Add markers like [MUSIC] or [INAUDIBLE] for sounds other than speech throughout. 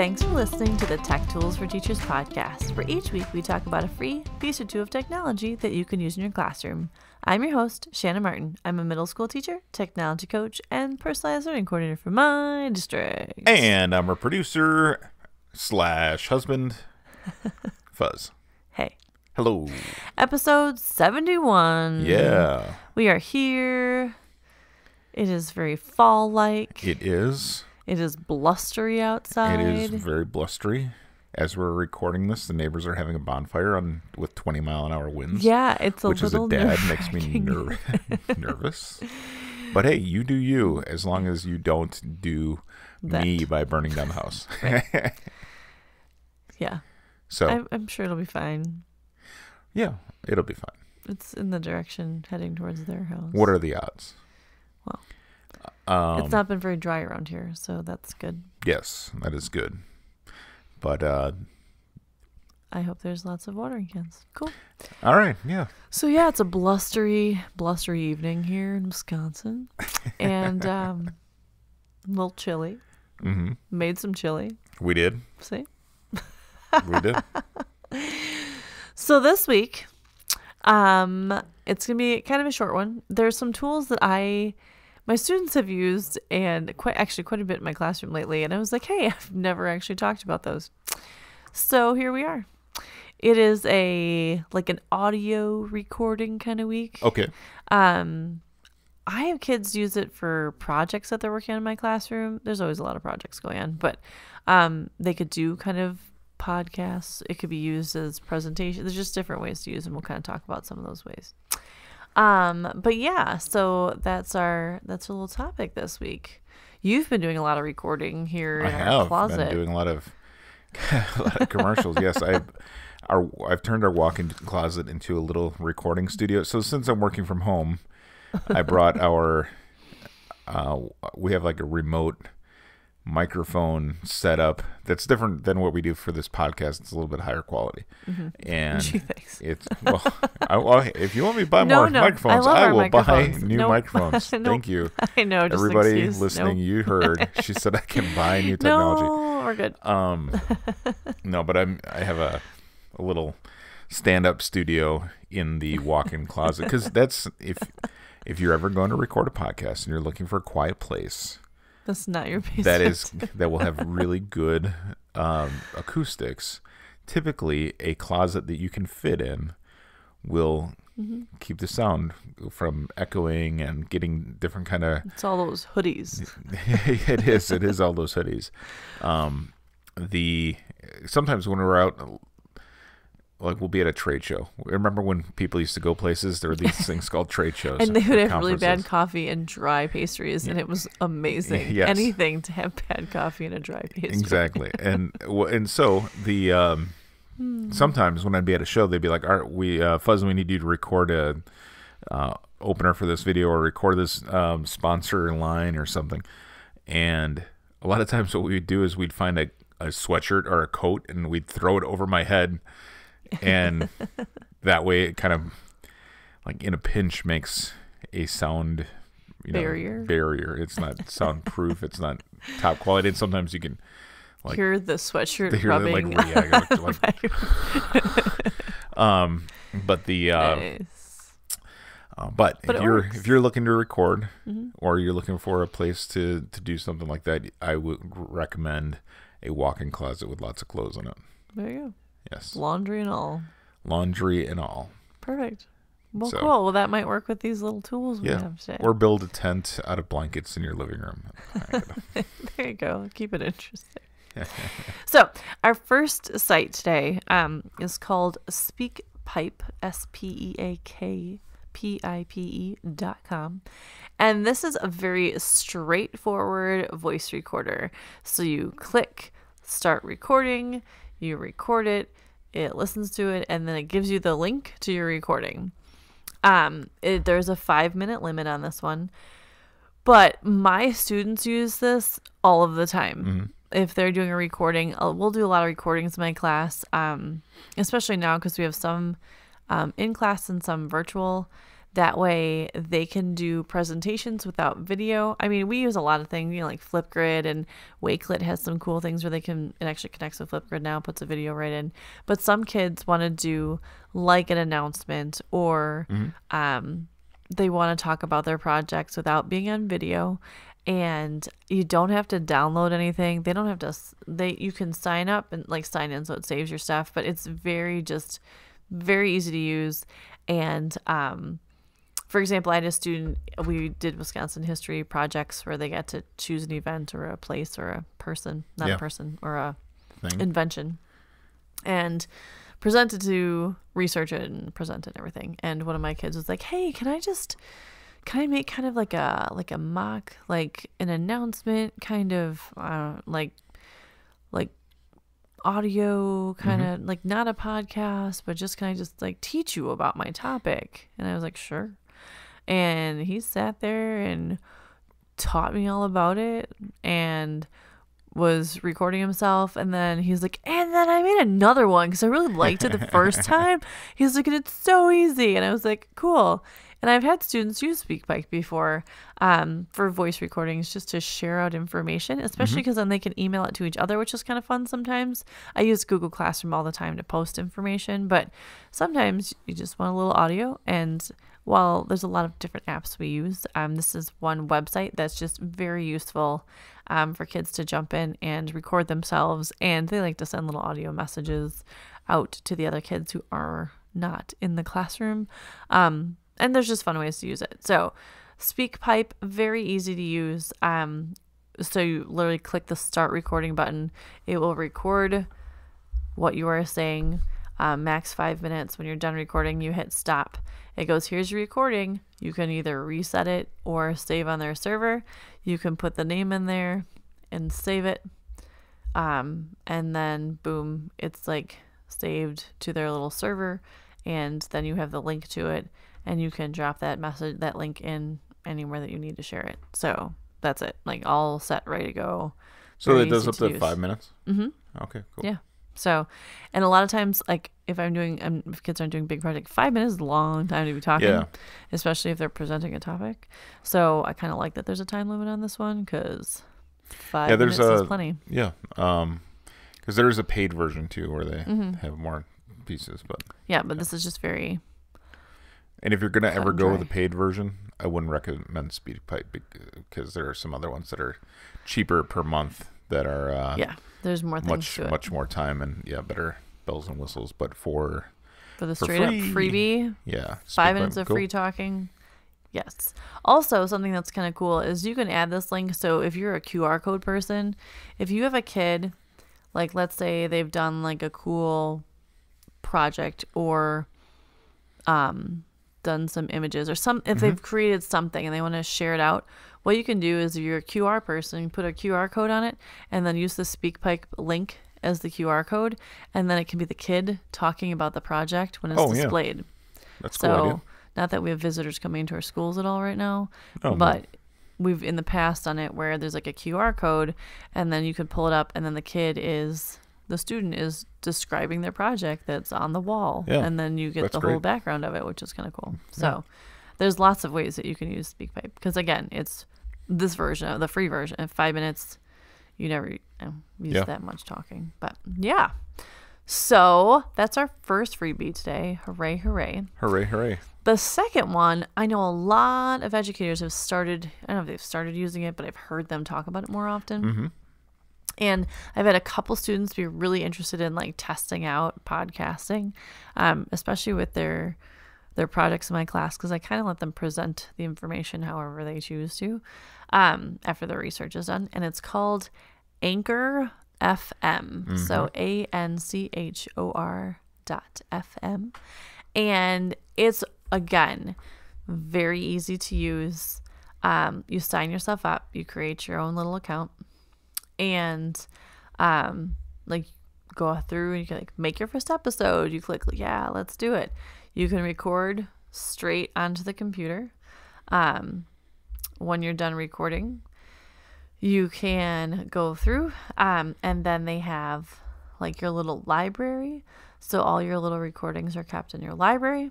Thanks for listening to the Tech Tools for Teachers podcast, where each week we talk about a free piece or two of technology that you can use in your classroom. I'm your host, Shanna Martin. I'm a middle school teacher, technology coach, and personalized learning coordinator for my district. And I'm a producer slash husband, [LAUGHS] Fuzz. Hey, Hello. episode 71. Yeah, We are here. It is very fall like. it is. It is blustery outside. It is very blustery. As we're recording this, the neighbors are having a bonfire on with 20 mile an hour winds. Yeah, it's a which as a dad makes me ner- [LAUGHS] nervous. But hey, you do you, as long as you don't do me by burning down the house. [LAUGHS] [LAUGHS] Yeah, so I'm, I'm sure it'll be fine. yeah, it'll be fine. It's in the direction heading towards their house. What are the odds? Well, um, it's not been very dry around here, so that's good. yes, that is good. But uh, I hope there's lots of watering cans. Cool. all right, yeah, So yeah, it's a blustery, blustery evening here in Wisconsin, [LAUGHS] and um, a little chilly. hmm Made some chili. we did, See. we did. [LAUGHS] So this week, um, it's gonna be kind of a short one. There's some tools that I, my students have used, and quite actually quite a bit in my classroom lately. And I was like, hey, [LAUGHS] I've never actually talked about those. So here we are. It is a like an audio recording kind of week. Okay, Um, I have kids use it for projects that they're working on in my classroom. There's always a lot of projects going on, but um, they could do kind of podcasts. It could be used as presentation. There's just different ways to use them. We'll kind of talk about some of those ways. Um, but yeah, so that's our that's a little topic this week. You've been doing a lot of recording here I in our closet. been doing a lot of [LAUGHS] a lot of commercials. yes, I've Our, I've turned our walk-in closet into a little recording studio. So since I'm working from home, I brought our. Uh, we have like a remote microphone setup that's different than what we do for this podcast. It's a little bit higher quality, and [LAUGHS] Gee, thanks. it's well. I, well, if you want me to buy [LAUGHS] No, more no, microphones, I, our will buy new Nope. microphones. [LAUGHS] Nope. Thank you, I know. Just everybody listening. Nope. You heard she said I can buy new technology. No, we're good. Um, no, but I'm I have a a little stand-up studio in the walk-in closet because that's if if you're ever going to record a podcast and you're looking for a quiet place That's not your basement. that is that will have [LAUGHS] really good um, acoustics. Typically, a closet that you can fit in will Mm-hmm. keep the sound from echoing and getting different kind of It's all those hoodies. [LAUGHS] it is. It is all those hoodies. Um, the sometimes when we're out, like we'll be at a trade show. Remember when people used to go places? There were these [LAUGHS] things called trade shows, And they would have really bad coffee and dry pastries, and it was amazing. [LAUGHS] Yes. Anything to have bad coffee and a dry pastry. Exactly, [LAUGHS] and and so the um, Hmm. sometimes when I'd be at a show, they'd be like, "All right, we uh, Fuzz, we need you to record a uh, opener for this video or record this um, sponsor line or something." And a lot of times, what we'd do is we'd find a, a sweatshirt or a coat and we'd throw it over my head, and that way it kind of like in a pinch makes a sound you know, Barrier? barrier. It's not soundproof. it's not top quality. And sometimes you can like- Hear the sweatshirt hear the, like, rubbing. yeah, like, [LAUGHS] [LAUGHS] um but the uh, Nice. uh, but, But if you're works. If you're looking to record or you're looking for a place to to do something like that i would recommend a walk-in closet with lots of clothes in it There you go. Yes Laundry and all. laundry and all Perfect. Well, So- cool. Well, that might work with these little tools we yeah have today. or build a tent out of blankets in your living room [LAUGHS] There you go. Keep it interesting. [LAUGHS] so, our first site today um, is called SpeakPipe, S P E A K P I P E dot com. And this is a very straightforward voice recorder. So, you click start recording, you record it, it listens to it, and then it gives you the link to your recording. Um, it, there's a five minute limit on this one. But my students use this all of the time. If they're doing a recording, uh, we'll do a lot of recordings in my class, um, especially now because we have some um, in class and some virtual. That way they can do presentations without video. I mean, we use a lot of things, you know, like Flipgrid and Wakelet has some cool things where they can, it actually connects with Flipgrid now, puts a video right in. But some kids want to do like an announcement or Mm-hmm. um, they want to talk about their projects without being on video and you don't have to download anything they don't have to they you can sign up and like sign in so it saves your stuff but it's very just very easy to use and um for example i had a student we did wisconsin history projects where they got to choose an event or a place or a person not Yeah. a person or a Thing. invention and presented to research it and present and everything and one of my kids was like hey can i just can i make kind of like a like a mock like an announcement kind of uh, like like audio kind of like not a podcast but just can i just like teach you about my topic and i was like sure and he sat there and taught me all about it and was recording himself. And then he's like and then i made another one because i really liked it the first [LAUGHS] time. He's like and it's so easy. And i was like cool. And i've had students use speakpipe before um, for voice recordings just to share out information especially because then they can email it to each other which is kind of fun sometimes. I use google classroom all the time to post information but sometimes you just want a little audio and while there's a lot of different apps we use, um, this is one website that's just very useful um, for kids to jump in and record themselves. And they like to send little audio messages out to the other kids who are not in the classroom. Um, and there's just fun ways to use it. So, SpeakPipe, very easy to use. Um, so, you literally click the start recording button, it will record what you are saying. Um, max five minutes. When you're done recording, you hit stop. It goes, here's your recording. You can either reset it or save on their server. You can put the name in there and save it. Um, and then boom, it's like saved to their little server. And then you have the link to it and you can drop that message, that link in anywhere that you need to share it. So that's it. Like all set, ready to go. So it does up to to five minutes. Mm-hmm. Okay, cool. Yeah. So, and a lot of times, like if I'm doing, um, if kids aren't doing big project, five minutes is a long time to be talking, Yeah. especially if they're presenting a topic. So I kind of like that there's a time limit on this one because five Yeah, there's minutes is plenty. Yeah. Um, because there is a paid version too where they Mm-hmm. have more pieces, but Yeah, but this is just very, and if you're gonna ever go with a paid version, I wouldn't recommend SpeakPipe because there are some other ones that are cheaper per month that are uh, yeah, there's more things much to it. much more time and yeah better bells and whistles. But for For the for straight up free. freebie, yeah five minutes of cool. free talking. Yes. Also, something that's kind of cool is you can add this link. So if you're a QR code person, if you have a kid, like let's say they've done like a cool project or um done some images or some if they've created something and they want to share it out what you can do is if you're a qr person you put a qr code on it and then use the speakpipe link as the qr code and then it can be the kid talking about the project when it's Oh, yeah. displayed That's a cool so, idea. not that we have visitors coming into our schools at all right now, Oh, but we've in the past done it where there's like a QR code and then you can pull it up and then the kid is the student is describing their project that's on the wall Yeah, and then you get the whole background of it, which is kind of cool. Mm, so, there's lots of ways that you can use SpeakPipe because again, it's this version of the free version. 5 minutes you never you know, use Yeah. that much talking. But yeah. So, that's our first freebie today. Hooray, hooray. Hooray! Hooray! The second one, I know a lot of educators have started, I don't know if they've started using it, but I've heard them talk about it more often. Mm-hmm. And I've had a couple students be really interested in like testing out podcasting, um, especially with their their projects in my class because I kind of let them present the information however they choose to um, after their research is done. And it's called Anchor FM. So A N C H O R dot FM. And it's again very easy to use. Um, you sign yourself up, you create your own little account, and um, like go through and you can like make your first episode. You click, yeah, let's do it. You can record straight onto the computer. Um, when you're done recording, you can go through, um, and then they have like your little library. So all your little recordings are kept in your library.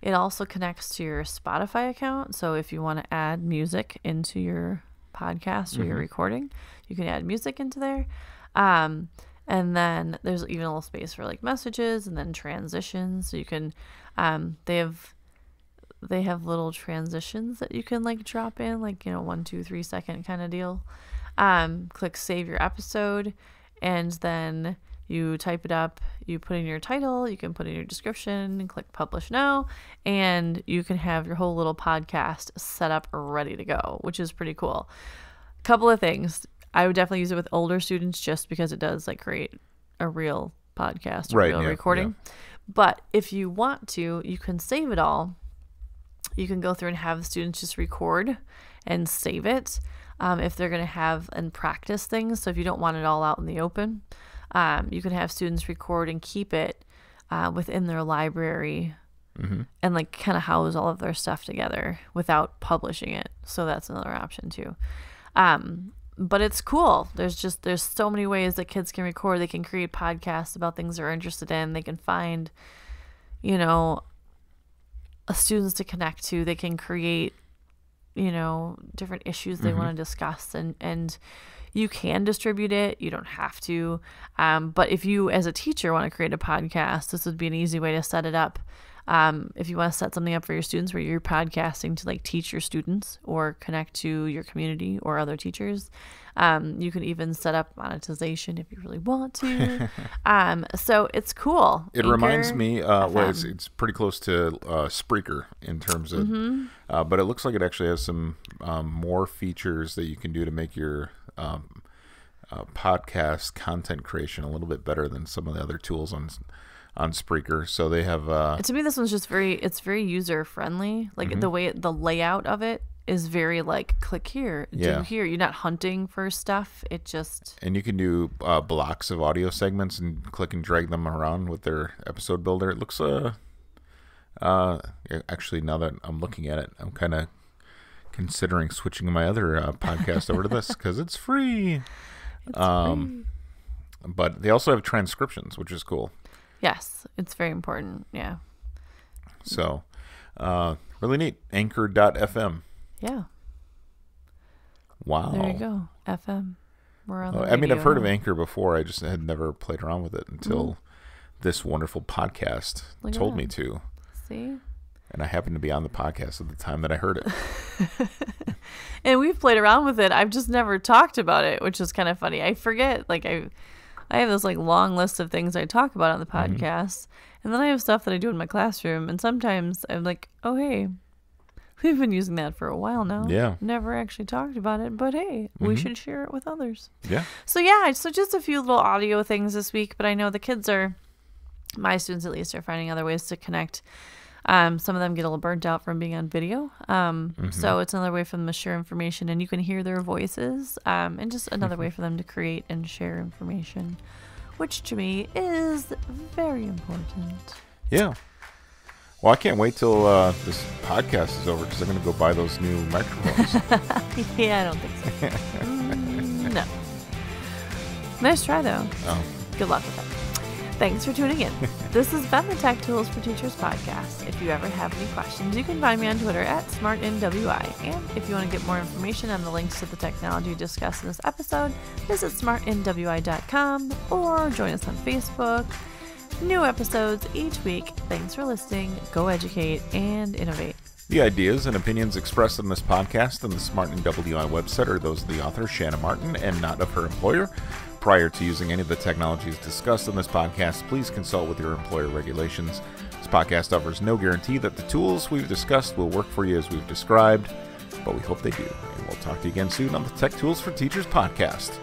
It also connects to your Spotify account. So if you want to add music into your podcast or your recording, you can add music into there. Um, and then there's even a little space for like messages and then transitions. So you can, um, they have, they have little transitions that you can like drop in, like you know, one, two, three second kind of deal. Um, click save your episode, and then you type it up, you put in your title, you can put in your description, and click publish now, and you can have your whole little podcast set up ready to go, which is pretty cool. A couple of things. I would definitely use it with older students just because it does like create a real podcast, Right, real yeah, recording. But if you want to, you can save it all. You can go through and have the students just record and save it um, if they're going to have and practice things. So if you don't want it all out in the open, um, you can have students record and keep it uh, within their library and like kind of house all of their stuff together without publishing it. So that's another option too. Um, but it's cool. There's just there's so many ways that kids can record. They can create podcasts about things they're interested in. They can find, you know, students to connect to. They can create, you know, different issues they want to discuss, and and you can distribute it. You don't have to. Um, but if you, as a teacher, want to create a podcast, this would be an easy way to set it up. Um, if you want to set something up for your students where you're podcasting to like teach your students or connect to your community or other teachers, um, you can even set up monetization if you really want to. [LAUGHS] um, so it's cool. It reminds me, uh, well, it's, it's pretty close to uh, Spreaker in terms of, Mm-hmm. uh, but it looks like it actually has some um, more features that you can do to make your um, uh, podcast content creation a little bit better than some of the other tools on on Spreaker. So they have, uh, to me this one's just very it's very user friendly like Mm-hmm. the way the layout of it is very like click here do Yeah. here you're not hunting for stuff it just and you can do uh, blocks of audio segments and click and drag them around with their episode builder. It looks, uh, uh, actually, now that I'm looking at it, I'm kind of considering switching my other uh, podcast over to this [LAUGHS] because it's free. Um, but they also have transcriptions, which is cool. yes it's very important yeah So, uh, really neat. Anchor.fm. yeah Wow. there you go fm we're on Oh, I mean, I've heard of. Anchor before. I just had never played around with it until this wonderful podcast. Look told me to. see And I happened to be on the podcast at the time that I heard it. [LAUGHS] and we've played around with it i've just never talked about it which is kind of funny i forget like i i have this like long list of things i talk about on the Mm-hmm. podcast and then i have stuff that i do in my classroom and sometimes i'm like oh hey we've been using that for a while now Yeah. never actually talked about it but hey we should share it with others Yeah. so yeah so just a few little audio things this week but i know the kids are my students at least are finding other ways to connect um, some of them get a little burnt out from being on video. Um, So it's another way for them to share information and you can hear their voices um, and just another way for them to create and share information, which to me is very important. Yeah. Well, I can't wait till uh, this podcast is over because I'm going to go buy those new microphones. [LAUGHS] yeah, I don't think so. [LAUGHS] Mm, no. Nice try though. oh, Good luck with that. Thanks for tuning in. [LAUGHS] This has been the Tech Tools for Teachers podcast. If you ever have any questions, you can find me on Twitter at SmartinWI. And if you want to get more information on the links to the technology discussed in this episode, visit smartinwi.com or join us on Facebook. New episodes each week. Thanks for listening. Go educate and innovate. The ideas and opinions expressed in this podcast and the SmartinWI website are those of the author, Shanna Martin, and not of her employer. Prior to using any of the technologies discussed in this podcast, please consult with your employer regulations. This podcast offers no guarantee that the tools we've discussed will work for you as we've described, but we hope they do. And we'll talk to you again soon on the Tech Tools for Teachers podcast.